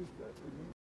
just that, didn't?